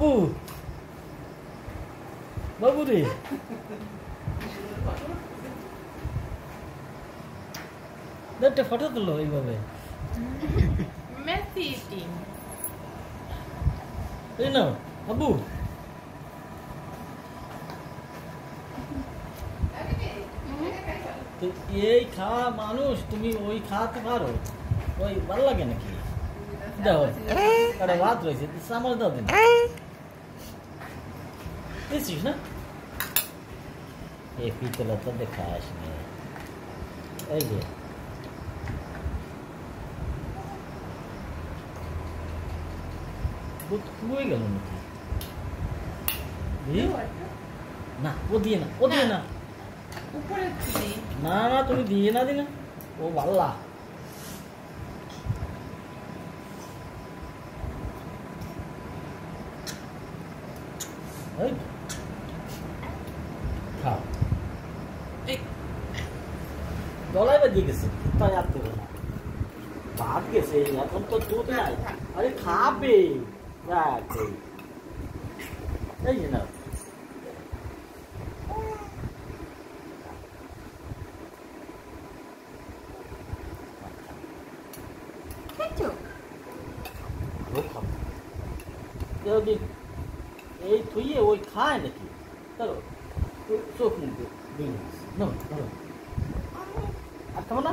বাবু বাবু রে একটা ফটো তুলো এইভাবে। এই নাও বাবু। এই খাওয়া মানুষ তুমি ওই খাওয়াতে পারো। ওই ভালো লাগে নাকি? দাও। একটা ভাত রয়েছে আমার দাও দিন। এই পিতলা তো দেখা আসনি এই যে ভূত হয়ে গেল নাকি? না ও দিয়ে না ও দিয়ে না উপরে না না তুমি দিয়ে না দিনা ও ভাল্লা এই খাও এই গলায় বাজিয়ে গেছে তাই আর দেবে না। ভাত গেছে এখন তো দুধ নাই। আরে খাবে এই। এই যে না এই থুইয়ে ওই খায় নাকি? চলো। চোখ মুখ দিন না আর খাব না